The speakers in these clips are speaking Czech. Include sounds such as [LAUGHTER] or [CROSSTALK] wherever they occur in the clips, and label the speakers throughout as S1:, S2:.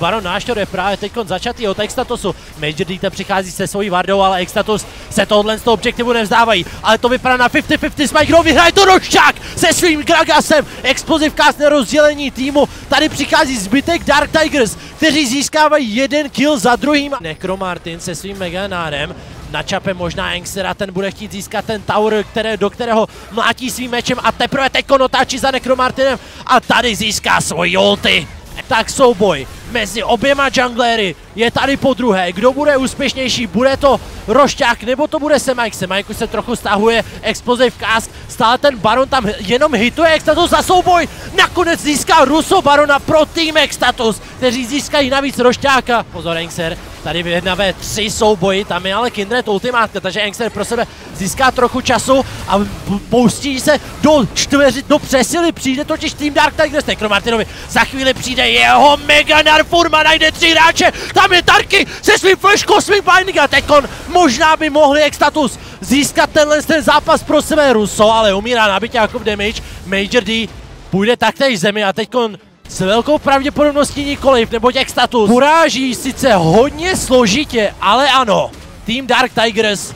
S1: Baron náštěruje právě teď začatý od Extatosu. Major D přichází se svojí Vardou, ale Extatus se tohle z toho objektivu nevzdávají. Ale to vypadá na 50-50 Smite, kdo vyhraje to Rošťák se svým Gragasem. Explosive cast rozdělení týmu. Tady přichází zbytek Dark Tigers, kteří získávají jeden kill za druhým. Necromartin se svým Meganárem načape možná Engstera, ten bude chtít získat ten tower, které, do kterého mlátí svým mečem a teprve teď otáčí za Necromartinem a tady získá svoji ulti. Tak souboj mezi oběma junglery je tady po druhé. Kdo bude úspěšnější? Bude to Rošťák nebo to bude Semajk? Semajk už se trochu stahuje, Explosive Cast, stále ten Baron tam jenom hituje Extatus za souboj. Nakonec získá Russo Barona pro tým Extatus, kteří získají navíc Rošťáka. Pozor, Engser, tady v 1 v 3 souboji, tam je ale Kindred ultimátka, takže Engster pro sebe získá trochu času a poustí se do čtveři, do přesily, přijde totiž tým Dark Tigers, Necromartinovi, za chvíli přijde jeho Mega Narfurma, najde tři hráče, tam je Tarky se svým Flash Cosmic Binding a teďkon možná by mohli Extatus získat tenhle ten zápas pro sebe Russo, ale umírá nabitě jako v damage, Major D půjde taktéž zemi a teďkon s velkou pravděpodobností nikoliv, neboť Extatus poráží sice hodně složitě, ale ano, tým Dark Tigers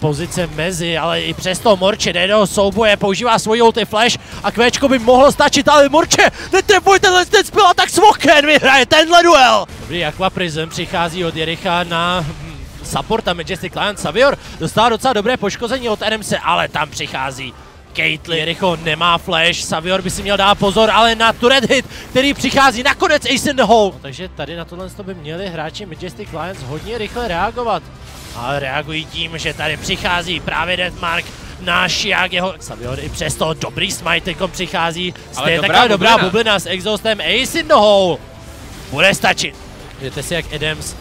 S1: pozice mezi, ale i přesto Morče jde do souboje, používá svoji ulti flash a Kvéčko by mohlo stačit, ale Morče netrefuje tenhle ten spil a tak Smoken vyhraje tenhle duel. Dobrý, Aqua Prism přichází od Jericha na hm, supporta Majestic Lion Savior dostává docela dobré poškození od NMC, ale tam přichází Caitlyn. Jericho nemá flash, Savior by si měl dát pozor, ale na turret hit, který přichází nakonec Ace in the hole. No, takže tady na tohle by měli hráči Majestic Lions hodně rychle reagovat. Ale reagují tím, že tady přichází právě Deathmark na jeho Savior i přesto dobrý smite přichází. Ale dobrá, taková dobrá bublina s exhaustem Ace in the hole. Bude stačit. Vidíte si, jak Adams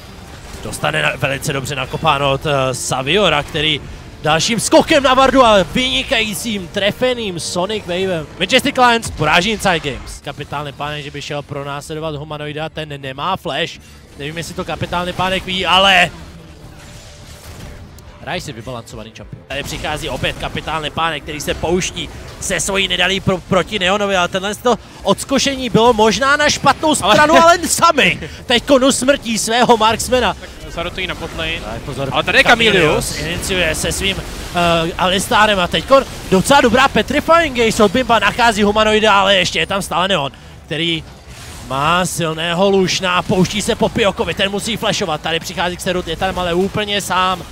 S1: dostane na, velice dobře nakopáno od uh, Saviora, který dalším skokem na Vardu a vynikajícím trefeným Sonic Wavem. Majestic Lions poráží Inside Games. Kapitálny pánek, že by šel pro následovat Humanoida, ten nemá flash. Nevím, jestli to kapitálny pánek ví, ale Rice je vybalancovaný čampion. Tady přichází opět kapitán Lepánek, který se pouští se svojí nedalí pro, proti Neonovi, ale tenhle to odskošení bylo možná na špatnou stranu, ale, ale sami [LAUGHS] teď konu smrtí svého marksmana.
S2: Zarotují na botlane. ale tady je Camilius.
S1: Iniciuje se svým uh, Alistárem a teď docela dobrá Petrifying Gaze od Bimba nachází humanoida, ale ještě je tam stále Neon, který má silného lušna, pouští se po Piokovi, ten musí flashovat, tady přichází k Serut, je tam ale úplně sám.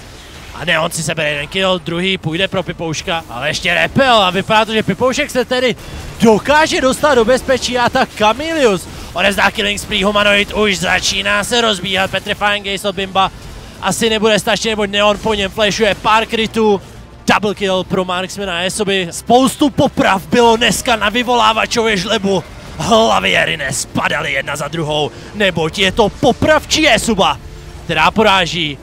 S1: A ne, on si sebere jeden kill, druhý půjde pro Pipouška, ale ještě repel a vypadá to, že Pipoušek se tedy dokáže dostat do bezpečí a tak Camilius odezdá killing spree, Humanoid už začíná se rozbíhat, Petrifying Gaze od Bimba asi nebude stačit, nebo Neon po něm flashuje pár krytů, double kill pro Marksmana Esoby. Spoustu poprav bylo dneska na vyvolávačově žlebu. Hlavy Erines padaly jedna za druhou, neboť je to popravčí Esuba, která poráží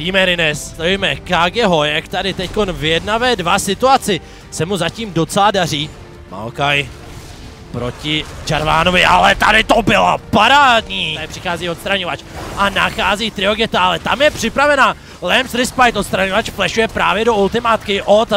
S1: Tým Erines, sledujeme Kageho, jak tady teď v 1v2 situaci se mu zatím docela daří. Maokai proti Čarvánovi, ale tady to bylo parádní. Tady přichází odstraňovač a nachází Triogeta, ale tam je připravena Lamps Respite, odstraňovač flashuje právě do ultimátky od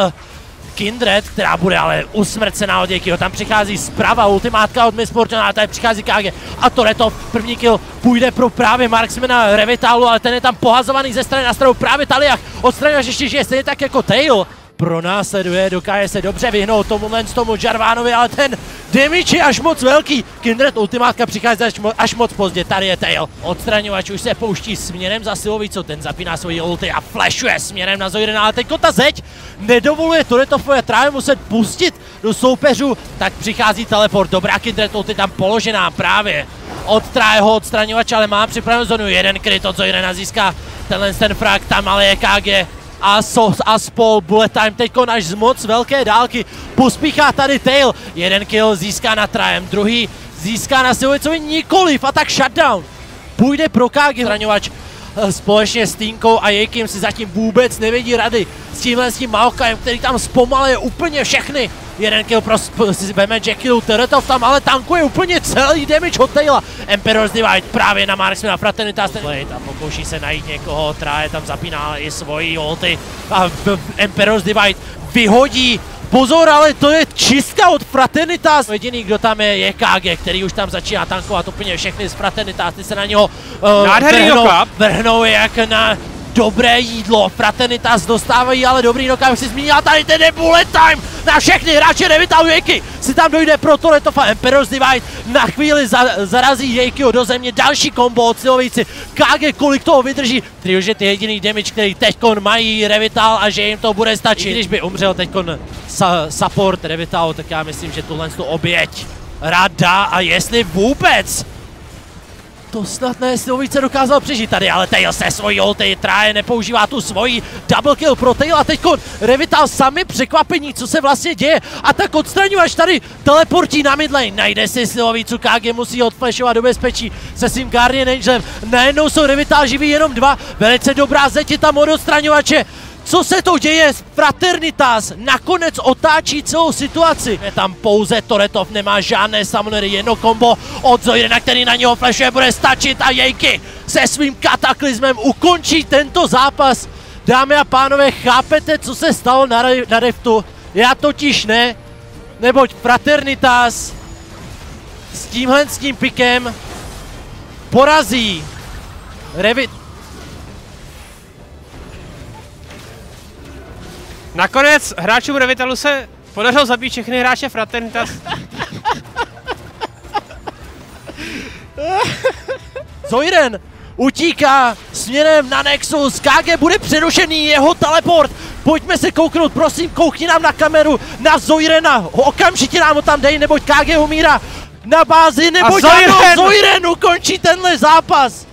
S1: Kindred, která bude ale usmrcená od Jekyho. Tam přichází zprava ultimátka od Miss Fortuna a tady přichází Kage. A Toreto, první kill půjde pro právě Marksmana Revitalu, ale ten je tam pohazovaný ze strany na stranu právě Taliach. Odstraňovač ještě žije stejně tak jako Tail pronásleduje, dokáže se dobře vyhnout tomu z tomu Jarvánovi, ale ten damage je až moc velký. Kindred ultimátka přichází až, mo až moc pozdě, tady je Tail. Odstraňovač už se pouští směrem za Silovi, co ten zapíná svoji ulti a flashuje směrem na Zoirena, ale teď ta zeď nedovoluje Turetofovi trávě muset pustit do soupeřů, tak přichází teleport, dobrá Kindred ulti tam položená právě. Od Trajeho odstraňovače, ale má připravenou zónu, jeden kryt od Zoirena získá tenhle ten frak, tam ale je KG, a, so, a spol bullet time teďko až z moc velké dálky pospíchá tady Tail. Jeden kill získá na Trajem, druhý získá na Silovicovi nikoliv a tak shutdown. Půjde pro Kagi zraňovač společně s Týnkou a Jejkim si zatím vůbec nevědí rady s tímhle s tím Maokajem, který tam zpomaluje úplně všechny Jeden kill pro veme Jackilu, Teretov tam ale tankuje úplně celý damage od Taila. Emperor's Divide právě na Marksmana Fraternitas a pokouší se najít někoho, Tráje tam zapíná i svoji ulty a Emperor's Divide vyhodí Pozor, ale to je čistka od Fraternitas. Jediný, kdo tam je, je KG, který už tam začíná tankovat úplně všechny z Fraternitas. Ty se na něho uh,
S2: Nádherný
S1: vrhnou, vrhnou jak na dobré jídlo. Fraternitas dostávají ale dobrý jak si zmínila tady ten je bullet time na všechny hráče Revital Jejky. Si tam dojde pro Toretov a Emperor's Divide. Na chvíli za, zarazí Jejkyho do země. Další kombo od Silovici. KG kolik toho vydrží. Triožet je jediný damage, který teďkon mají Revital a že jim to bude stačit. I když by umřel teďkon sa, support Revital, tak já myslím, že tuhle tu oběť rada a jestli vůbec to snad ne, Silovice dokázal přežít tady, ale Tail se svojí ulti tráje, nepoužívá tu svoji double kill pro Tail a teďko Revital sami překvapení, co se vlastně děje. A tak odstraňovač tady teleportí na midlane, najde si Silovicu, KG musí odflashovat do bezpečí se svým Guardian Angelem. Najednou jsou Revital živí jenom dva, velice dobrá zeď tam od odstraňovače. Co se to děje? Fraternitas nakonec otáčí celou situaci. Je tam pouze Toretov, nemá žádné summonery, jedno kombo od Zoirena, který na něho flashuje, bude stačit a Jejky se svým kataklizmem ukončí tento zápas. Dámy a pánové, chápete, co se stalo na, na Reftu? Já totiž ne, neboť Fraternitas s tímhle s tím pikem porazí Revit...
S2: Nakonec hráčům Revitalu se podařilo zabít všechny hráče Fraternitas.
S1: Zoiren utíká směrem na Nexus, KG bude přerušený, jeho teleport. Pojďme se kouknout, prosím, koukni nám na kameru, na Zoirena, okamžitě nám ho tam dej, neboť KG umírá na bázi, neboť ano! Zoiren ukončí tenhle zápas.